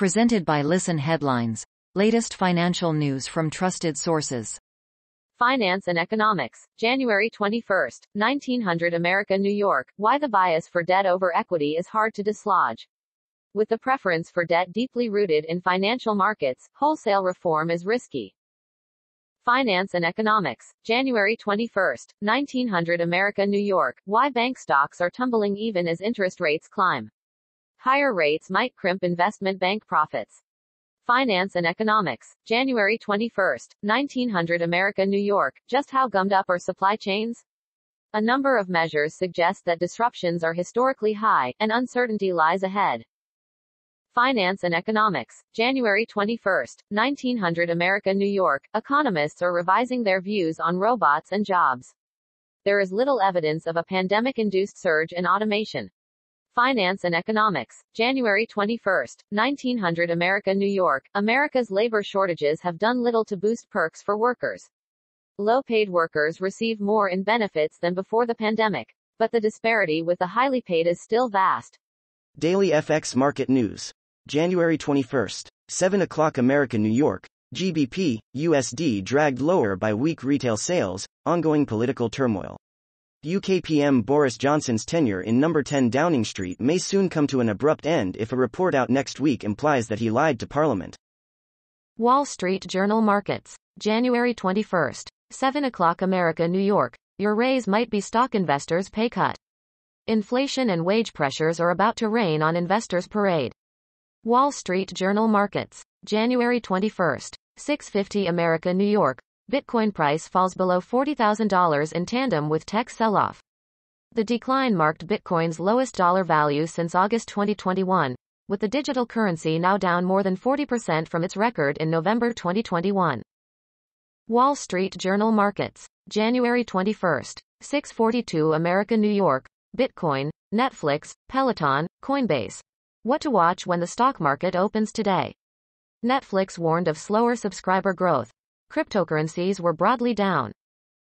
Presented by Listen Headlines. Latest financial news from trusted sources. Finance and Economics, January 21, 1900 America, New York. Why the bias for debt over equity is hard to dislodge. With the preference for debt deeply rooted in financial markets, wholesale reform is risky. Finance and Economics, January 21, 1900 America, New York. Why bank stocks are tumbling even as interest rates climb. Higher rates might crimp investment bank profits. Finance and Economics, January 21, 1900 America, New York. Just how gummed up are supply chains? A number of measures suggest that disruptions are historically high, and uncertainty lies ahead. Finance and Economics, January 21, 1900 America, New York. Economists are revising their views on robots and jobs. There is little evidence of a pandemic induced surge in automation. Finance and Economics, January 21, 1900 America, New York. America's labor shortages have done little to boost perks for workers. Low-paid workers receive more in benefits than before the pandemic, but the disparity with the highly paid is still vast. Daily FX Market News. January 21, 7 o'clock America, New York. GBP, USD dragged lower by weak retail sales, ongoing political turmoil. UKPM Boris Johnson's tenure in number 10 Downing Street may soon come to an abrupt end if a report out next week implies that he lied to Parliament. Wall Street Journal Markets, January 21, 7 o'clock America, New York. Your raise might be stock investors' pay cut. Inflation and wage pressures are about to rain on investors' parade. Wall Street Journal Markets, January 21, 650 America, New York. Bitcoin price falls below $40,000 in tandem with tech sell-off. The decline marked Bitcoin's lowest dollar value since August 2021, with the digital currency now down more than 40% from its record in November 2021. Wall Street Journal Markets, January 21, 642 America New York, Bitcoin, Netflix, Peloton, Coinbase. What to watch when the stock market opens today. Netflix warned of slower subscriber growth, cryptocurrencies were broadly down.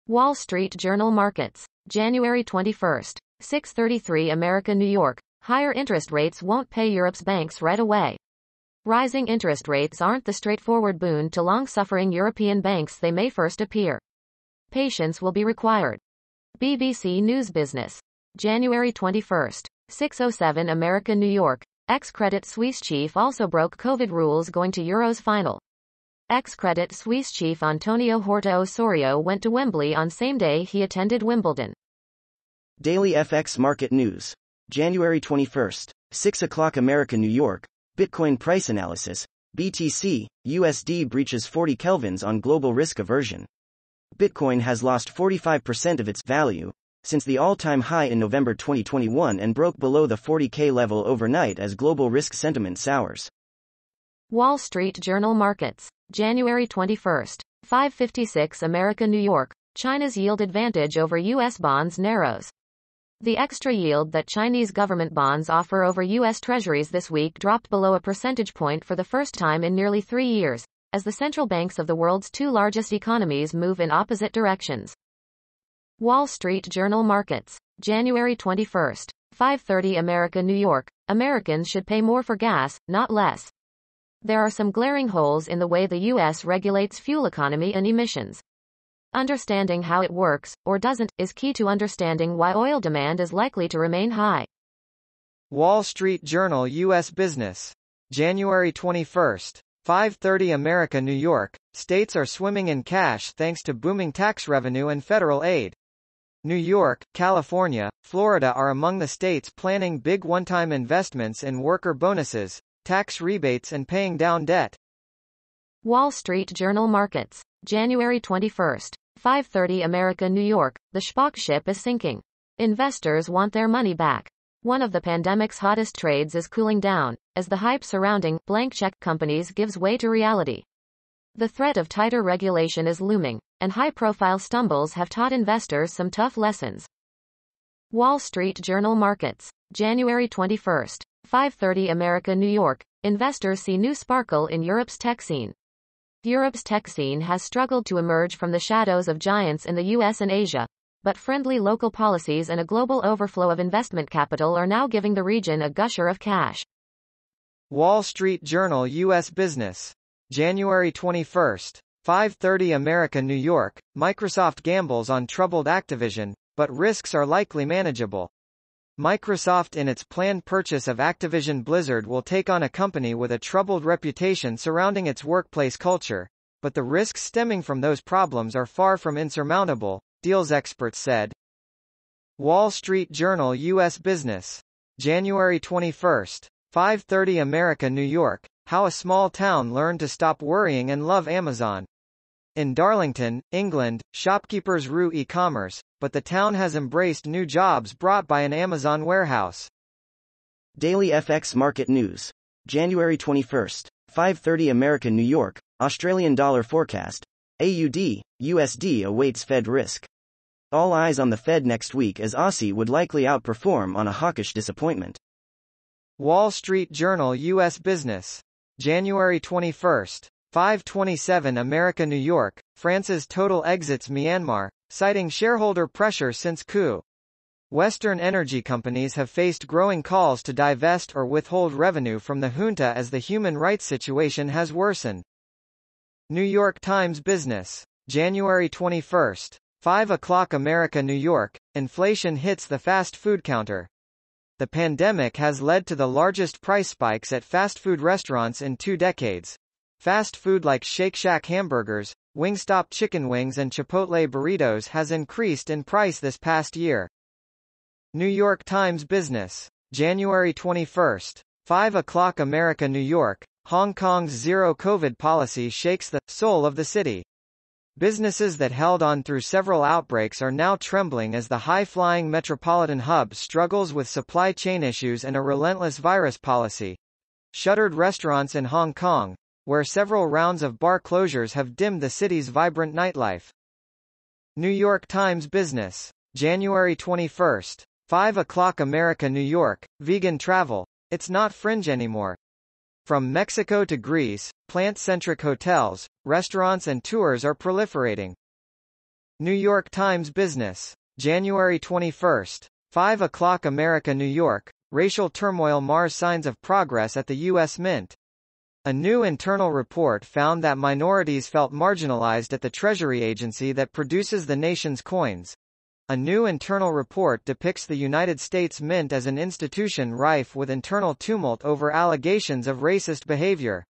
Wall Street Journal Markets, January 21, 633 America, New York. Higher interest rates won't pay Europe's banks right away. Rising interest rates aren't the straightforward boon to long-suffering European banks they may first appear. Patience will be required. BBC News Business, January 21, 607 America, New York. Ex-Credit Suisse chief also broke COVID rules going to Euros final. Ex-Credit Suisse chief Antonio Horta Osorio went to Wembley on same day he attended Wimbledon. Daily FX Market News. January 21, 6 o'clock America, New York. Bitcoin price analysis. BTC, USD breaches 40 kelvins on global risk aversion. Bitcoin has lost 45% of its value since the all-time high in November 2021 and broke below the 40k level overnight as global risk sentiment sours. Wall Street Journal Markets, January 21, 556 America, New York. China's yield advantage over U.S. bonds narrows. The extra yield that Chinese government bonds offer over U.S. Treasuries this week dropped below a percentage point for the first time in nearly three years, as the central banks of the world's two largest economies move in opposite directions. Wall Street Journal Markets, January 21, 5:30 America, New York. Americans should pay more for gas, not less. There are some glaring holes in the way the U.S. regulates fuel economy and emissions. Understanding how it works, or doesn't, is key to understanding why oil demand is likely to remain high. Wall Street Journal U.S. Business. January 21, 5:30 America, New York. States are swimming in cash thanks to booming tax revenue and federal aid. New York, California, Florida are among the states planning big one-time investments in worker bonuses, tax rebates and paying down debt. Wall Street Journal Markets, January 21, 5:30 America, New York. The SPAC ship is sinking. Investors want their money back. One of the pandemic's hottest trades is cooling down as the hype surrounding blank check companies gives way to reality. The threat of tighter regulation is looming, and high-profile stumbles have taught investors some tough lessons. Wall Street Journal Markets, January 21, 530 America, New York. Investors see new sparkle in Europe's tech scene. Europe's tech scene has struggled to emerge from the shadows of giants in the US and Asia, but friendly local policies and a global overflow of investment capital are now giving the region a gusher of cash. Wall Street Journal U.S. Business. January 21. 5:30 America New York. Microsoft gambles on troubled Activision, but risks are likely manageable. Microsoft in its planned purchase of Activision Blizzard will take on a company with a troubled reputation surrounding its workplace culture, but the risks stemming from those problems are far from insurmountable, deals experts said. Wall Street Journal U.S. Business. January 21. 5:30 America New York. How a small town learned to stop worrying and love Amazon. In Darlington, England, shopkeepers rue e-commerce, but the town has embraced new jobs brought by an Amazon warehouse. Daily FX Market News. January 21st, 5:30 America New York, Australian dollar forecast. AUD, USD awaits Fed risk. All eyes on the Fed next week as Aussie would likely outperform on a hawkish disappointment. Wall Street Journal US Business. January 21st, 527 America New York, France's total exits Myanmar, citing shareholder pressure since coup. Western energy companies have faced growing calls to divest or withhold revenue from the junta as the human rights situation has worsened. New York Times Business. January 21. 5 o'clock America New York, inflation hits the fast food counter. The pandemic has led to the largest price spikes at fast food restaurants in two decades. Fast food like Shake Shack hamburgers, Wingstop chicken wings and Chipotle burritos has increased in price this past year. New York Times Business. January 21. 5 o'clock America New York, Hong Kong's zero COVID policy shakes the soul of the city. Businesses that held on through several outbreaks are now trembling as the high-flying metropolitan hub struggles with supply chain issues and a relentless virus policy. Shuttered restaurants in Hong Kong, where several rounds of bar closures have dimmed the city's vibrant nightlife. New York Times Business. January 21. 5 o'clock America New York, vegan travel. It's not fringe anymore. From Mexico to Greece, plant-centric hotels, restaurants and tours are proliferating. New York Times Business. January 21. 5 o'clock America New York, racial turmoil mars signs of progress at the U.S. Mint. A new internal report found that minorities felt marginalized at the Treasury agency that produces the nation's coins. A new internal report depicts the United States Mint as an institution rife with internal tumult over allegations of racist behavior.